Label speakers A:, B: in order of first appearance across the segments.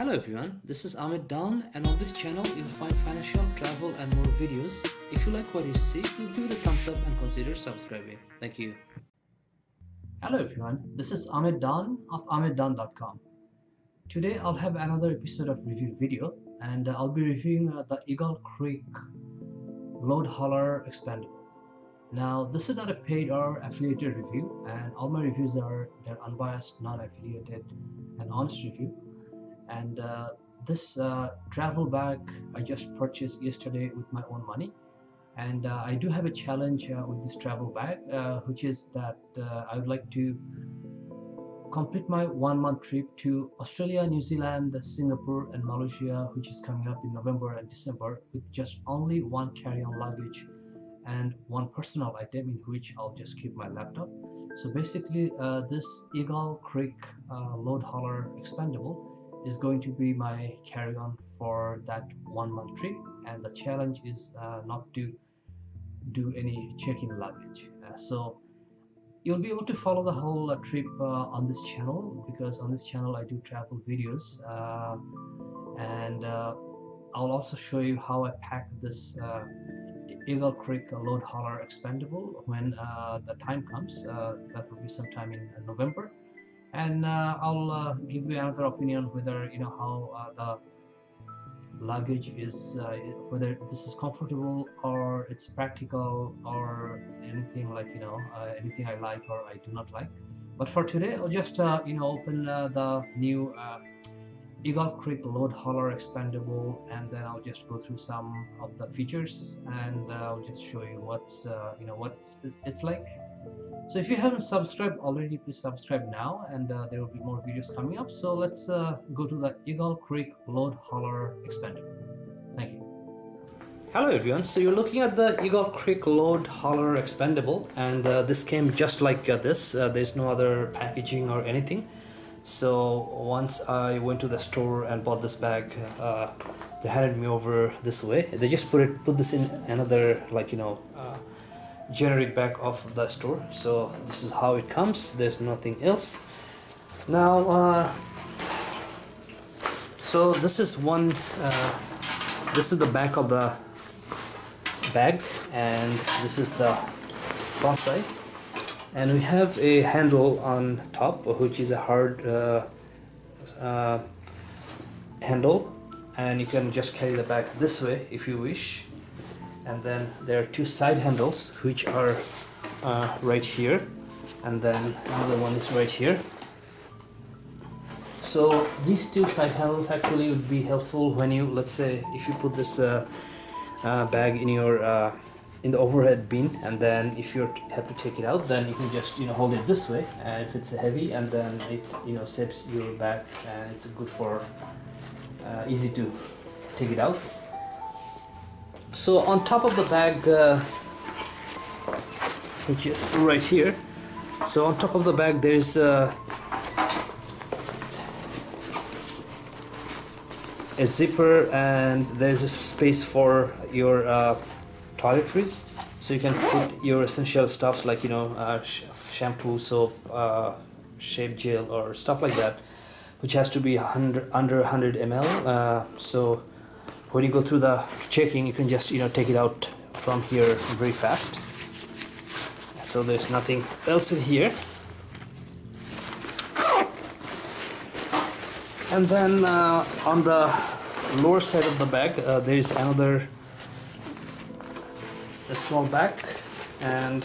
A: Hello everyone, this is Ahmed Dawn and on this channel you'll find financial, travel and more videos. If you like what you see, please give it a thumbs up and consider subscribing. Thank you. Hello everyone, this is Ahmed Dawn of AhmedDawn.com. Today I'll have another episode of review video and I'll be reviewing uh, the Eagle Creek Load Hauler Expandable. Now this is not a paid or affiliated review and all my reviews are they're unbiased, non-affiliated and honest review and uh, this uh, travel bag I just purchased yesterday with my own money. And uh, I do have a challenge uh, with this travel bag uh, which is that uh, I would like to complete my one month trip to Australia, New Zealand, Singapore and Malaysia which is coming up in November and December with just only one carry-on luggage and one personal item in which I'll just keep my laptop. So basically this Eagle Creek load hauler expandable is going to be my carry-on for that one month trip. And the challenge is uh, not to do any check-in luggage. Uh, so you'll be able to follow the whole uh, trip uh, on this channel because on this channel I do travel videos uh, and uh, I'll also show you how I pack this Eagle Creek load hauler expandable when the time comes that will be sometime in November and uh, I'll uh, give you another opinion whether you know how uh, the luggage is uh, whether this is comfortable or it's practical or anything like you know uh, anything I like or I do not like. But for today I'll just uh, you know open the new Eagle Creek load hauler expandable and then I'll just go through some of the features and I'll just show you what's you know what it's like so if you haven't subscribed already please subscribe now and uh, there will be more videos coming up. So let's uh, go to the Eagle Creek load hauler expandable thank you. Hello everyone. So you're looking at the Eagle Creek load hauler expandable and uh, this came just like uh, this. Uh, there's no other packaging or anything. So once I went to the store and bought this bag uh, they handed me over this way. They just put it put this in another like you know generic back of the store. So this is how it comes. There's nothing else. Now uh, so this is one uh, this is the back of the bag and this is the front side. And we have a handle on top which is a hard uh, uh handle. And you can just carry the bag this way if you wish and then there are two side handles which are uh, right here. And then another one is right here. So these two side handles actually would be helpful when you let's say if you put this uh, uh, bag in your uh, in the overhead bin and then if you have to take it out then you can just you know hold it this way and if it's heavy and then it you know saves your bag and it's good for uh, easy to take it out so on top of the bag uh, which is right here. So on top of the bag there is uh, a zipper and there's a space for your uh, toiletries. So you can put your essential stuff like you know uh, sh shampoo soap uh, shave gel or stuff like that which has to be 100, under 100 ml uh, so when you go through the checking you can just you know take it out from here very fast. So there's nothing else in here. And then uh, on the lower side of the bag uh, there is another a small bag. And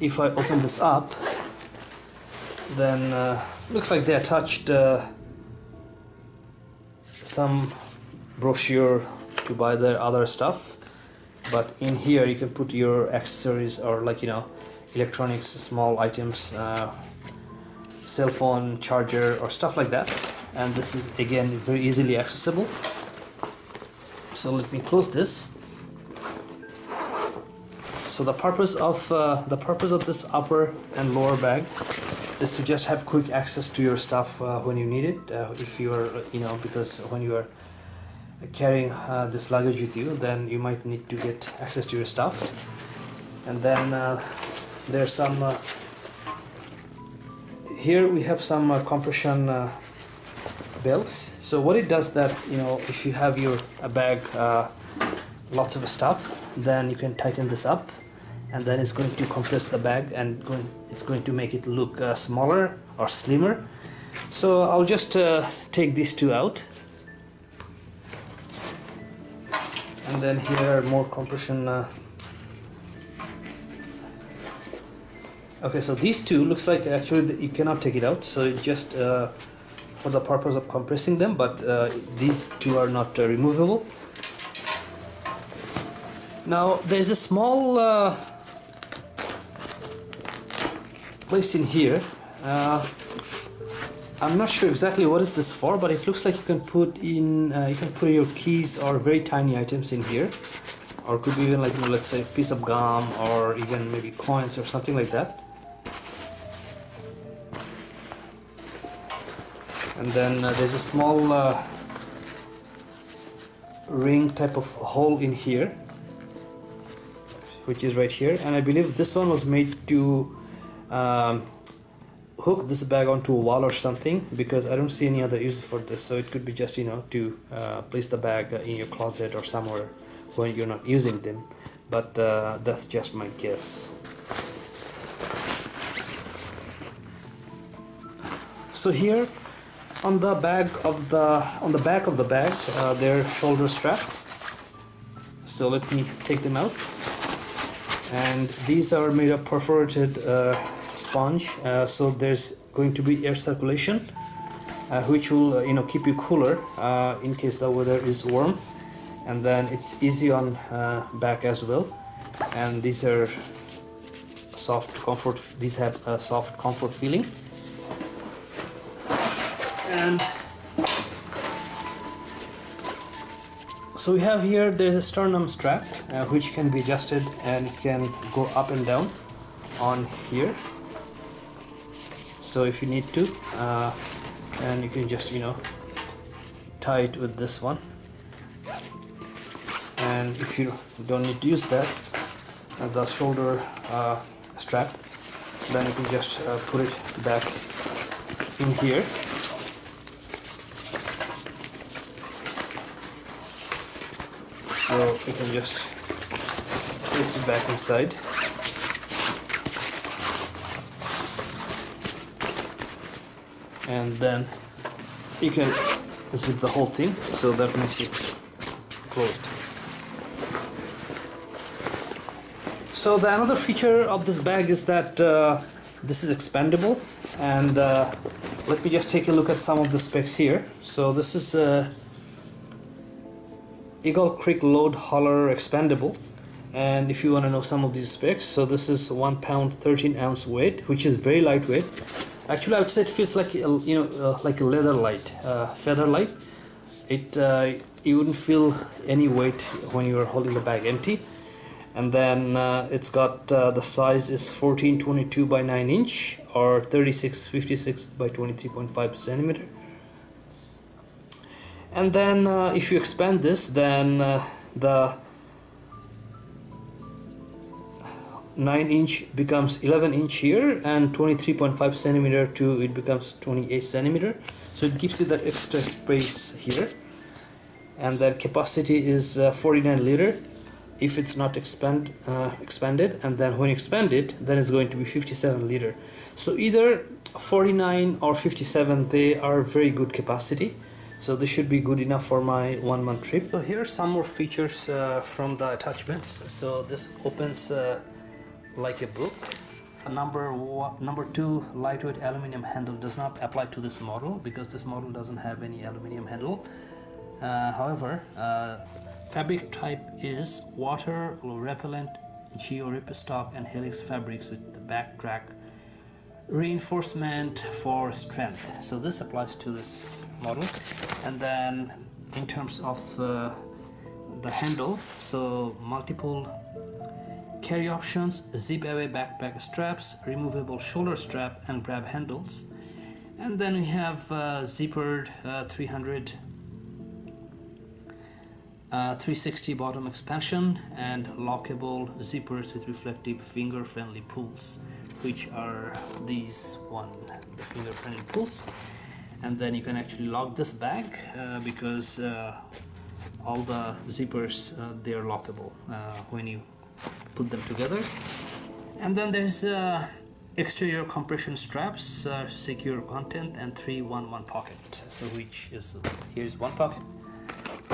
A: if I open this up then uh, looks like they attached uh, some brochure to buy the other stuff. But in here you can put your accessories or like you know electronics small items uh, cell phone charger or stuff like that. And this is again very easily accessible. So let me close this. So the purpose of uh, the purpose of this upper and lower bag is to just have quick access to your stuff uh, when you need it uh, if you're you know because when you are carrying uh, this luggage with you then you might need to get access to your stuff. And then uh, there's some uh, here we have some uh, compression uh, belts. So what it does that you know if you have your a bag uh, lots of stuff then you can tighten this up and then it's going to compress the bag and going it's going to make it look smaller or slimmer. So I'll just take these two out then here more compression uh, okay so these two looks like actually you cannot take it out so just uh, for the purpose of compressing them but uh, these two are not uh, removable. Now there's a small uh, place in here uh, I'm not sure exactly what is this for but it looks like you can put in uh, you can put your keys or very tiny items in here. Or could be even like you know, let's say a piece of gum or even maybe coins or something like that. And then uh, there's a small uh, ring type of hole in here which is right here. And I believe this one was made to um, hook this bag onto a wall or something because I don't see any other use for this. So it could be just you know to uh, place the bag in your closet or somewhere when you're not using them. But uh, that's just my guess. So here on the bag of the on the back of the bag uh, they're shoulder strap. So let me take them out. And these are made of perforated uh, sponge uh, so there's going to be air circulation uh, which will uh, you know keep you cooler in case the weather is warm. And then it's easy on back as well. And these are soft comfort these have a soft comfort feeling. And so we have here there's a sternum strap uh, which can be adjusted and can go up and down on here so if you need to uh, and you can just you know tie it with this one. And if you don't need to use that uh, the shoulder uh, strap then you can just uh, put it back in here. So you can just place it back inside and then you can zip the whole thing so that makes it closed. So the another feature of this bag is that uh, this is expandable and uh, let me just take a look at some of the specs here. So this is a uh, Eagle Creek load hauler expandable and if you want to know some of these specs so this is one pound 13 ounce weight which is very lightweight actually I would say it feels like a, you know uh, like a leather light uh, feather light. It uh, you wouldn't feel any weight when you are holding the bag empty. And then uh, it's got uh, the size is 1422 by 9 inch or 3656 by 23.5 centimeter. And then uh, if you expand this then uh, the 9 inch becomes 11 inch here and 23.5 centimeter to it becomes 28 centimeter. So it gives you that extra space here. And then capacity is uh, 49 liter. If it's not expand uh, expanded and then when you expand it then it's going to be 57 liter. So either 49 or 57 they are very good capacity. So this should be good enough for my one month trip. So here are some more features uh, from the attachments. So this opens uh, like a book. Number one, number two lightweight aluminum handle does not apply to this model because this model doesn't have any aluminum handle. Uh, however uh, fabric type is water repellent geo ripstop and helix fabrics with the backtrack reinforcement for strength. So this applies to this model. And then in terms of uh, the handle so multiple carry options zip away backpack straps removable shoulder strap and grab handles. And then we have uh, zippered uh, 300 uh, 360 bottom expansion and lockable zippers with reflective finger friendly pulls which are these one the finger friendly pulls. And then you can actually lock this bag uh, because uh, all the zippers uh, they are lockable uh, when you put them together. And then there's uh, exterior compression straps uh, secure content and 311 pocket. So which is here's one pocket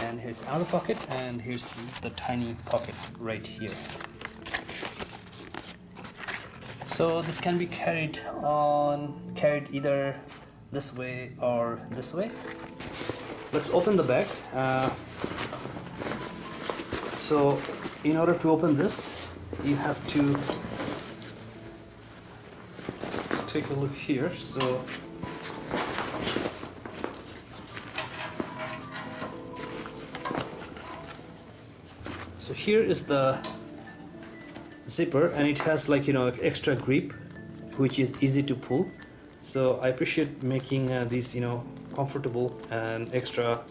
A: and here's another pocket and here's the tiny pocket right here. So this can be carried on carried either this way or this way. Let's open the bag uh, so in order to open this you have to take a look here. So so here is the zipper and it has like you know extra grip which is easy to pull. So I appreciate making uh, these you know comfortable and extra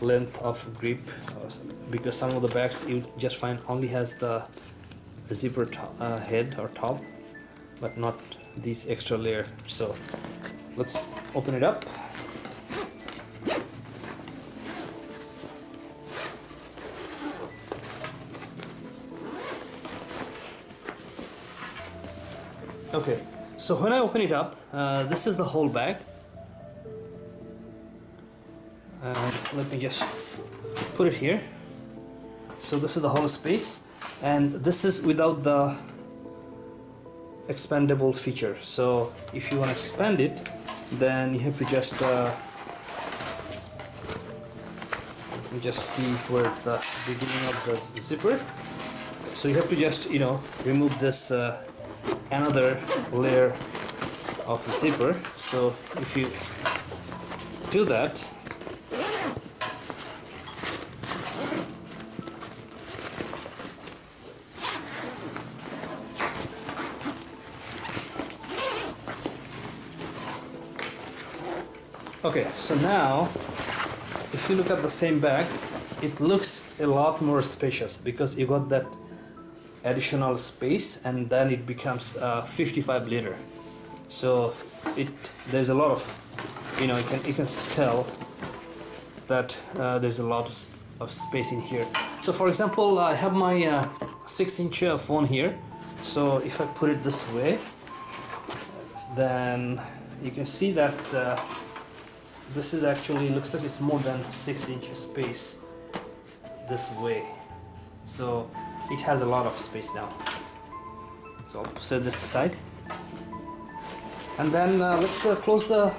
A: length of grip because some of the bags you just find only has the, zipper uh, head or top but not this extra layer. So let's open it up. Okay so when I open it up uh, this is the whole bag. Uh, let me just put it here so this is the whole space and this is without the expandable feature. So if you want to expand it then you have to just uh, just see where the beginning of the zipper. So you have to just you know remove this uh, another layer of zipper. So if you do that okay so now if you look at the same bag it looks a lot more spacious because you got that additional space and then it becomes uh, 55 liter. So it there's a lot of you know you can you can tell that uh, there's a lot of, of, space in here. So for example I have my uh, 6 inch uh, phone here. So if I put it this way then you can see that uh, this is actually looks like it's more than 6 inch space this way. So it has a lot of space now. So I'll set this aside. And then uh, let's uh, close the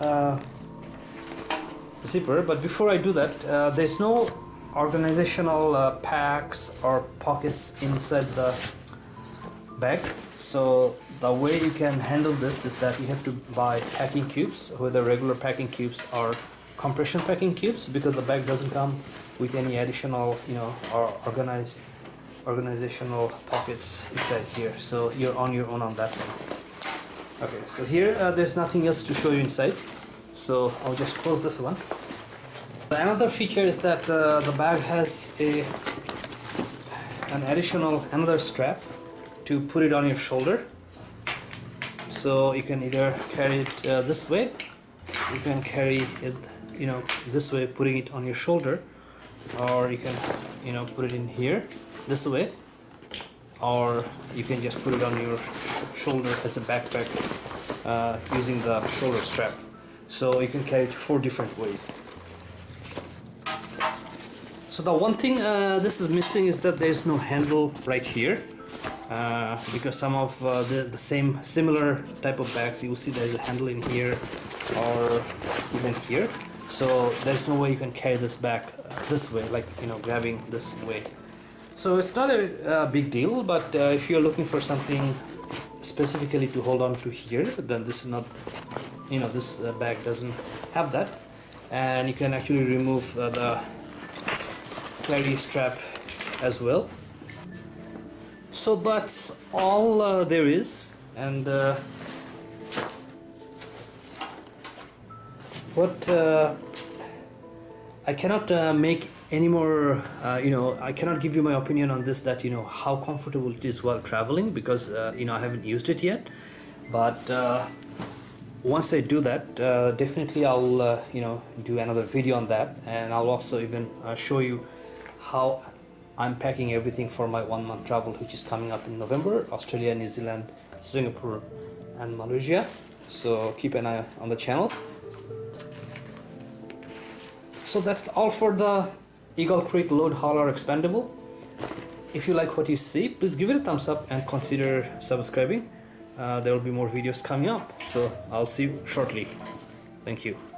A: uh, zipper. But before I do that uh, there's no organizational uh, packs or pockets inside the bag. So the way you can handle this is that you have to buy packing cubes whether regular packing cubes or compression packing cubes because the bag doesn't come with any additional you know or organized organizational pockets inside here. So you're on your own on that one. Okay so here uh, there's nothing else to show you inside. So I'll just close this one. Another feature is that uh, the bag has a an additional another strap to put it on your shoulder so you can either carry it uh, this way you can carry it you know this way putting it on your shoulder or you can you know put it in here this way or you can just put it on your shoulder as a backpack uh, using the shoulder strap. So you can carry it four different ways. So the one thing uh, this is missing is that there's no handle right here uh, because some of uh, the, the same similar type of bags you will see there's a handle in here or even here so there's no way you can carry this back uh, this way like you know grabbing this way so it's not a, a big deal, but uh, if you're looking for something specifically to hold on to here, then this is not, you know, this uh, bag doesn't have that. And you can actually remove the clarity strap as well. So that's all uh, there is. And uh, what uh, I cannot make anymore uh, you know i cannot give you my opinion on this that you know how comfortable it is while traveling because uh, you know i haven't used it yet but uh, once I do that uh, definitely I'll uh, you know do another video on that and I'll also even uh, show you how I'm packing everything for my one month travel which is coming up in November Australia New Zealand Singapore and Malaysia. So keep an eye on the channel. So that's all for the Eagle Creek load hauler expandable if you like what you see please give it a thumbs up and consider subscribing. Uh, there will be more videos coming up so I'll see you shortly. Thank you